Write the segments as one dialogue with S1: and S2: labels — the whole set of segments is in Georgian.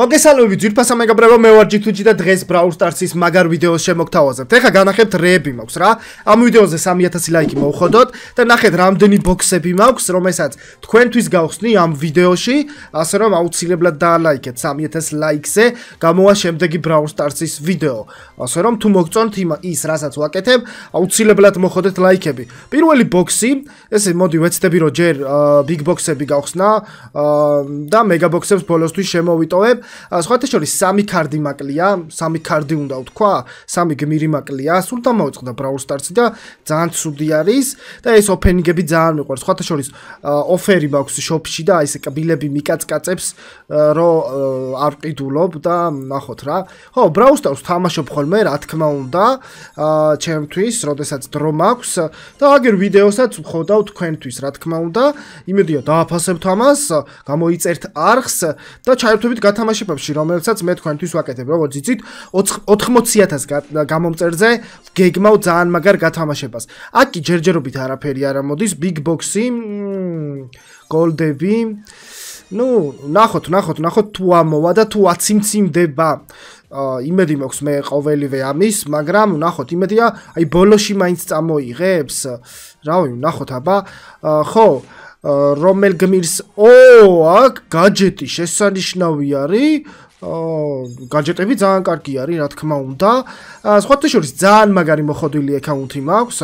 S1: მოგესალმებით ძირფასა მეგობრებო მე ვარ ჯიტუჯი და დღეს Brawl Stars-ის მაგარ ვიდეოს შემოგთავაზებთ. ეხლა განახებთ რეები მაქვს რა. ამ ვიდეოზე 3000 ლაიქი მოუხოდოთ და ნახეთ რამდენი ბოქსები მაქვს, რომელსაც თქვენთვის გავხსნი ამ ვიდეოში, ასე რომ აუცილებლად დაალაიქეთ 3000 ლაიქზე, გამოვა შემდეგი Brawl Stars-ის ვიდეო. ასე რომ თუ მოგწონთ ის, რასაც ვაკეთებ, აუცილებლად მოხოდეთ ლაიქები. პირველი ბოქსი, ესე მოდი ვეცდები რომ ჯერ big box-ები გავხსნა და mega box-ებს ბოლოსთვის შემოვიტოვებ. სხვათა შორის სამი კარდი მაკლია, სამი კარდი უნდა ვთქვა, სამი გმირი მაკლია, სულ დამოწყდა Brawl Stars-ი და ძალიან ცუდი არის და ეს ოფენინგები ძალიან მიყვარს. სხვათა შორის ოფერი მაქვს შოპში და აი ეს კბილები მიკაცკაცებს რომ არ ყიდულობ და ნახოთ რა. ხო, Brawl Stars თამაშობ ხოლმე, რა თქმა უნდა, ჩემთვის, როდესაც დრო მაქვს და აგერ ვიდეოსაც ვხოდავ თქვენთვის, რა თქმა უნდა. იმედია დააფასებთ ამას, გამოიწერთ არხს და ჩაერთვებით გათამაშ სპონსორშიპებში, რომელსაც მე თქვენთვის ვაკეთებ, როგორც იცით, 40000 გამომწერზე გეგმავ ძალიან მაგარ გათამაშებას. აქ კი ჯერჯერობით არაფერი არ ამოდის, big box-ი, გოლდები. ну, ნახოთ, ნახოთ, ნახოთ თუ ამოვა და თუ აციმციმდება. იმედი მაქვს მე ყოველივე ამის, მაგრამ ნახოთ, იმედია, აი ბოლოში მაინც წამოიღებს. რავი, ნახოთ აბა. ხო, აა რომელ გმირს ო აქ გაჯეტი შესანიშნავი არის. გაჯეტები ძალიან კარგი არის რა თქმა უნდა. სხვათა შორის ძალიან მაგარი მოხდილი აკაუნთი მაქვს.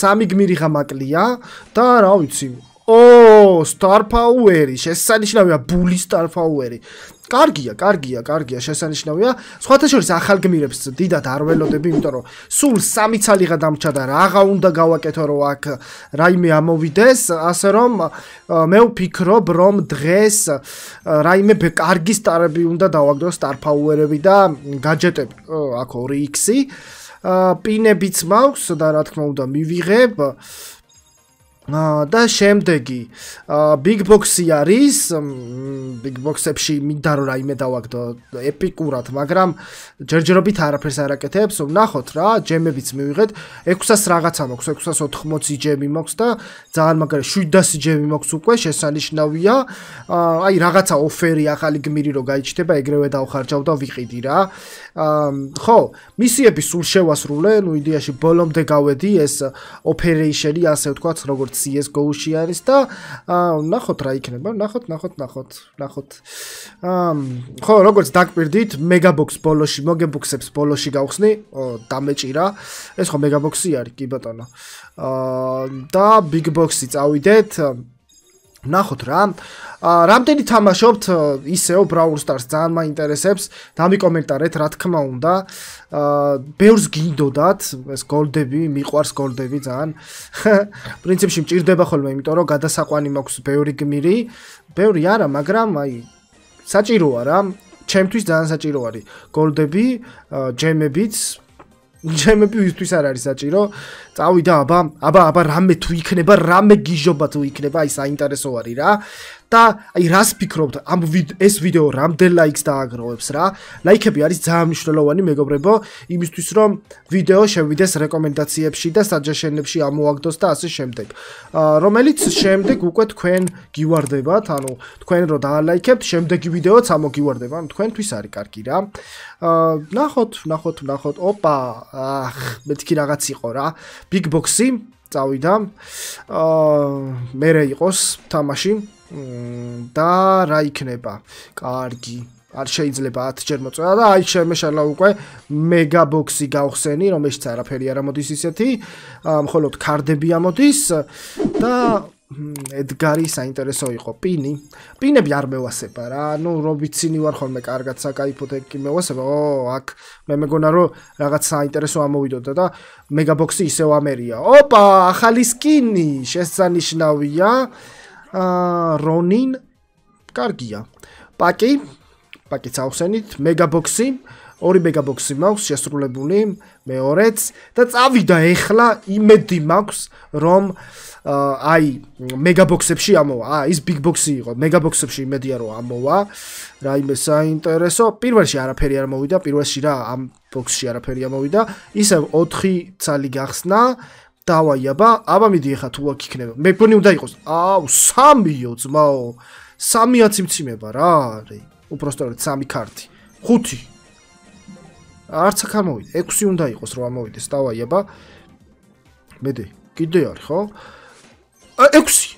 S1: სამი გმირი ღამაკლია და რა ვიცი. ო star power-ი შესანიშნავია ბული star power-ი კარგია, კარგია, კარგია, შესანიშნავია. სხვათა შორის ახალ გმირებს დიდად არ ველოდები, იმიტომ რომ სულ სამი ცალიღა დამჭა და რაღა უნდა გავაკეთო, რომ აქ რაიმე ამოვიდეს, ასე რომ მე ვფიქრობ, რომ დღეს რაიმე კარგი სტარები უნდა დავაგდო star power-ები და გაჯეტები. აქ 2x-ი. პინებიც მაქვს და რა თქმა უნდა მივიღებ. და შემდეგი big box-ი არის big box-ებში მინდა რომ რაიმე დავაგდო ეპიკურად მაგრამ ჯერჯერობით არაფერს არაკეთებს ვნახოთ რა ჯემებიც მივიღეთ. 600 რაღაცა მაქვს 680 ჯემი მაქვს და ძალიან მაგარი 700 ჯემი მაქვს უკვე შესანიშნავია აი რაღაცა ოფერი ახალი გმირი რო გაიჩნდება ეგრევე დავხარჯავ და ვიყიდი რა. ხო მისიები სულ შევასრულე ნუ იდეაში ბოლომდე გავედი ეს ოპერეიშენი ასე ვთქვათ როგორც CS:GO-ში არის და ნახოთ რა იქნება, ნახოთ, ნახოთ, ნახოთ, ნახოთ. აა ხო, როგორც დაგპირდით, Megabox ბოლოში, მოგებუქსებს ბოლოში გავხსნი, დამეჭირა. ეს ხო Megabox-ი არის, კი ბატონო. აა და Big Box-ი წავიდეთ. ნახოთ რა. აა რამდენი თამაშობთ ისეო Brawl Stars ძალიან მაინტერესებს. დამიკომენტარეთ რა თქმა უნდა. აა ბევრს გინდოდათ ეს გოლდები, მიყვარს გოლდები ძალიან. პრინციპში მჭირდება ხოლმე, იმიტომ რომ გადასაყვანი მაქვს ბევრი გმირი. ბევრი არა, მაგრამ აი საჭიროა რა. ჩემთვის ძალიან საჭირო არის გოლდები, ჯემებიც, ჩემები ვისთვის არ არის საჭირო. წავიდა აბა, აბა, აბა რამე თუ იქნება, რამე გიჟობა თუ იქნება, აი საინტერესო არის რა. და აი რას ფიქრობთ? ამ ეს ვიდეო რამდენ ლაიქს დააგროვებს რა? ლაიქები არის ძალიან მნიშვნელოვანი მეგობრებო იმისთვის რომ ვიდეო შევიდეს რეკომენდაციებში და საჯაშენებში ამოაგდოს და ასე შემდეგ. რომელიც შემდეგ უკვე თქვენ გივარდებათ ანუ თქვენ რო დაალაიქებთ შემდეგი ვიდეოც ამოგივარდება ანუ თქვენთვის არის კარგი რა. ნახოთ ნახოთ ნახოთ. ოპა ახ მეთქი რაღაც იყო რა. Big box-ი წავიდა. აა მე რა იყოს თამაში და რა იქნება? კარგი. არ შეიძლება 10 ჯერ მოწვა და აი შემეშალა უკვე მეგა ბოქსი გავხსენი, რომელშიც არაფერი არ ამოდის ისეთი, მხოლოდ კარდები ამოდის და ედგარი საინტერესო იყო პინი. პინები არ მევასება რა. ნუ რობიცინი ვარ ხოლმე კარგად საკაიფოთ ეკი მევასება. ო, აქ მე მეგონა რომ რაღაც საინტერესო ამოვიდოდა და მეგა ბოქსი ისევ ამერია. ოპა, ახალი სკინი, შესანიშნავია. რონინ კარგია. პაკი პაკი წავხსენით მეგაბოქსი ორი მეგაბოქსი მაქვს შესრულებული მეორეც და წავიდა ეხლა იმედი მაქვს რომ აი მეგაბოქსებში ამოვა. აა ის box-ი იყო. მეგაბოქსებში იმედია რომ ამოვა. რაიმე საინტერესო. პირველში არაფერი არ მოვიდა, პირველში რა ამ box-ში არაფერი ამოვიდა. ისე 4 ცალი გახსნა. დავაი აბა, აბა მიდი ახლა თუ აქ იქნება. მე მგონი უნდა იყოს. აუ, სამიო ძმაო. სამიაც იმციმება რა, არის. უпростоრად სამი კარტი. 5. არც აქ ამოვიდა. 6 უნდა იყოს რომ ამოვიდეს. დავაი აბა. მედე, კიდე არის ხო? 6.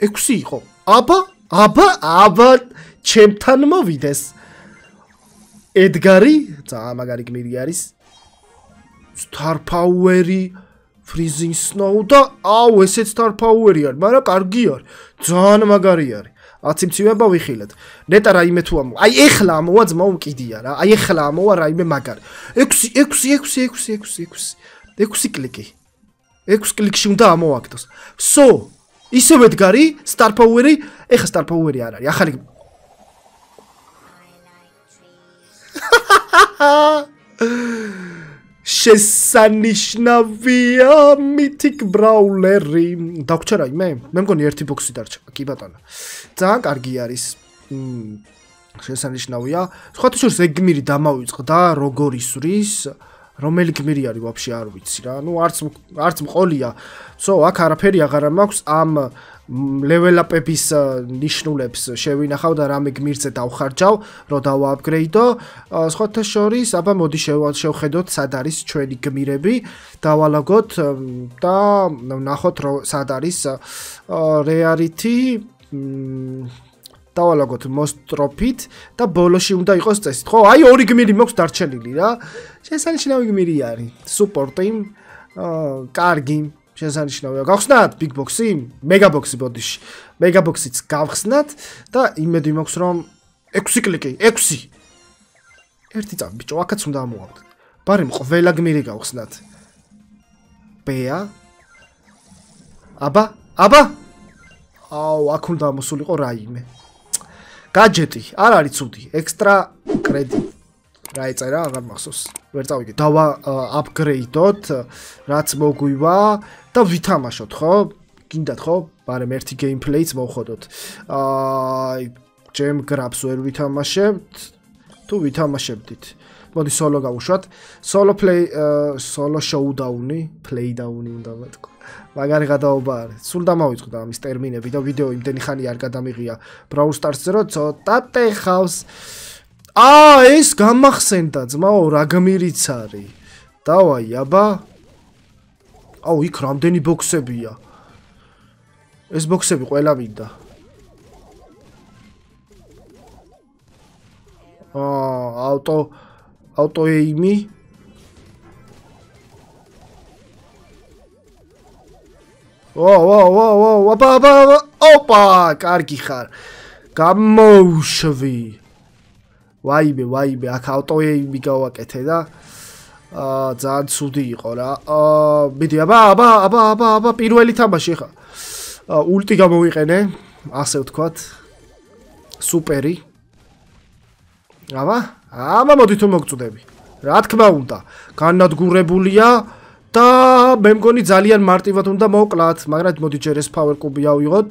S1: 6 იყო. აბა, აბა, აბა, ჩემთან მოვიდეს. ედგარი, ძალიან მაგარი გმირი არის. სტარფაუერი Freezing Snow და აუ, ესეც Star Power-ი არის, მაგრამ კარგი არის. ძალიან მაგარი არის. აცი მცივება ვიხილეთ. ნეტა რაიმე თუ ამო. აი ეხლა ამოვა ძმა უკიდია რა. აი ეხლა ამოვა რაიმე მაგარი. 6 6 6 6 6 6 6 კლიკი. 6 კლიკში უნდა ამოაგდოს. სო, ისევ ედგარი, Star Power-ი, ეხა Star Power-ი არ არის. ახალი შესანიშნავია მითიკ ბრაულერი. დაგვრჩა რაიმე? მე მგონი ერთი ბოქსი დარჩა. კი ბატონო. ძალიან კარგი არის. შესანიშნავია. სხვათა შორის ეგ გმირი დამავიწყდა როგორ ისვრის. რომელი გმირი არის ვაფშე არ ვიცი რა. ნუ არც არც მყოლია. სო, აქ არაფერი აღარ მაქვს ამ level-up-ების ნიშნულებს შევინახავ და რამე გმირზე დავხარჯავ, რომ დავააპგრეიდო. სხვათა შორის, აბა მოდი შევხედოთ, სად არის ჩვენი გმირები, დავალაგოთ და ნახოთ, რომ სად არის rarity დავალაგოთ მოსტროფით და ბოლოში უნდა იყოს წესით. ხო, აი ორი გმირი მაქვს დარჩენილი რა. შესანიშნავი გმირი არის. აა, კარგი. შესანიშნავია. გავხსნათ big box-ი, mega box-ი ბოდიში. mega box-იც გავხსნათ და იმედი მაქვს რომ 6 კლიკი, 6. ერთი წამი ბიჭო, აქაც უნდა ამოვავდეთ. ბარემ ყველა გმირი გავხსნათ. ბეა. აბა, აბა. აუ, აქ უნდა მოსულიყო რაიმე. გაჯეტი, არ არის ცუდი, ექსტრა კრედიტი. რა ეწერა, აღარ მახსოვს. ვერ წავიდე. დავა აპგრეიდოთ, რაც მოგვივა და ვითამაშოთ, ხო? გინდათ, ხო? ბარემ ერთი გეიმპლეიც მოვხოდოთ. აი, ჯემ გრაფს ვერ ვითამაშებთ. თუ ვითამაშებდით. მოდი სოლო გავუშვათ. სოლო პლეი, სოლო შოუდაუნი, პლეიდაუნი უნდა მეთქვა. მაგარი გადაობა არის. სულ დამავიწყდა ამის ტერმინები და ვიდეო იმდენი ხანი არ გადამიღია Brawl Stars-ზე, რომ ცოტა ტეხავს. აა, ეს გამახსენდა, ძმაო, რა გმირიც არის. დავაი, აბა. აუ, იქ რამდენი ბოქსებია. ეს ბოქსები ყველა მინდა. აა, ავტო ავტო ეიმი ო ო ო ო აბა აბა ოპა კარგი ხარ გამოუშვი ვაიბე ვაიბე აქ ავტოეიმი გავაკეთე და აა ძალიან ცუდი იყო რა. აა მიდი აბა აბა აბა აბა აბა პირველი თამაში ხა ულტი გამოვიყენე ასე ვთქვათ. სუპერი. აბა აბა მოდი თუ მოგწდები რა თქმა უნდა განადგურებულია და მე მგონი ძალიან მარტივად უნდა მოკლათ, მაგრამ მოდი ჯერ ეს power cube ავიღოთ.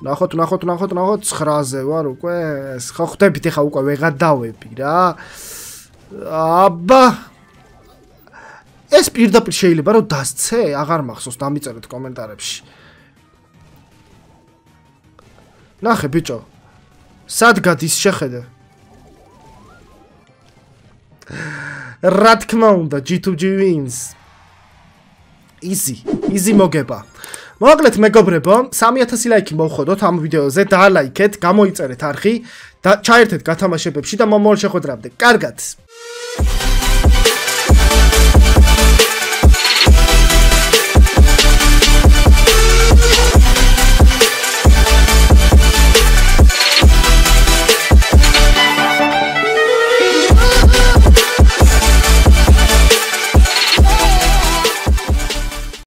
S1: ნახოთ, ნახოთ, ნახოთ, ნახოთ 9-ზე ვარ უკვე. ხო ხვდებით ეხა უკვე ვეღადავები რა. აბა ეს პირდაპირ შეიძლება რომ დასცე? აღარ მახსოვს, დამიწერეთ კომენტარებში. ნახე ბიჭო. სად გადის შეხედე? რა თქმა უნდა, G2G wins. easy easy მოგება მოკლედ მეგობრებო 3000 ლაიქი მოვხოდოთ ამ ვიდეოზე და ლაიქეთ გამოიწერეთ არხი და ჩაერთეთ გათამაშებებში და მომავალ შეხვედრამდე. კარგად